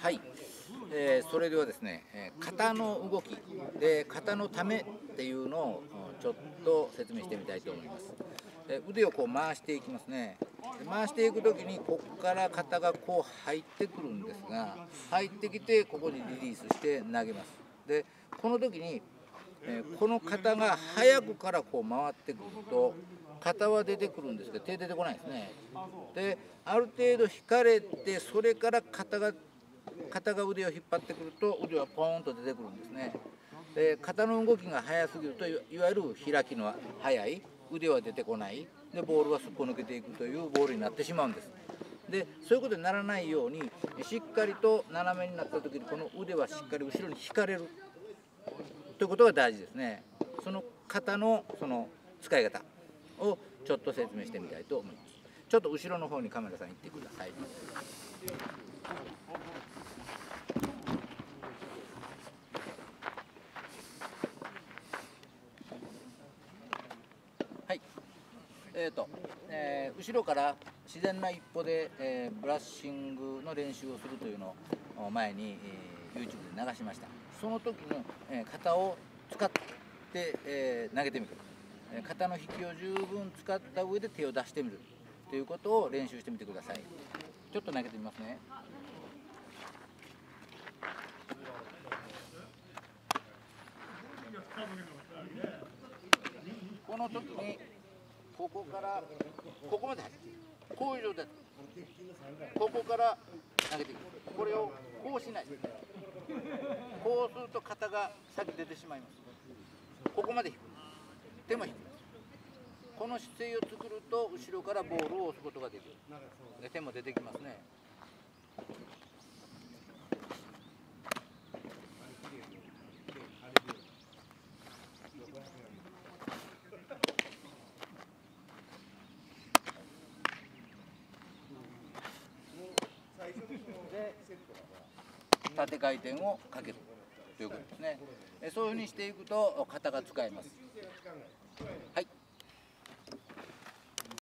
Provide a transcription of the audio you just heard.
はい、えーそれではですね、えー肩の動きで肩のためっていうのをちょっと説明してみたいと思います。で腕をこう回していきますね。回していく時にここから肩がこう入ってくるんですが、入ってきてここにリリースして投げます。でこの時に、えこの肩が早くからこう回ってくると肩は出てくるんですけど手出てこないですね。である程度引かれてそれから肩が肩が腕を引っ張ってくると腕はポーンと出てくるんですね。で肩の動きが速すぎるといわゆる開きの速い腕は出てこない。でボールはすっぽ抜けていくというボールになってしまうんです。でそういうことにならないようにしっかりと斜めになった時にこの腕はしっかり後ろに引かれる。ということが大事ですね。その肩のその使い方。をちょっと説明してみたいと思います。ちょっと後ろの方にカメラさん行ってください。はい。えーとえー後ろから自然な一歩で、えーブラッシングの練習をするというのを前に、えー YouTube で流しました。その時の、えー肩を使って、えー投げてみる。え肩の引きを十分使った上で手を出してみる。ということを練習してみてください。ちょっと投げてみますね。この時にここからここまで入っていくこういう状態ここから投げていく。これをこうしない。こうすると肩が先出てしまいます。ここまで引く。手も引きますこの姿勢を作ると後ろからボールを押すことができる。で手も出てきますね。縦回転をかけるということですね。そういうふうにしていくと型が使えます。はい。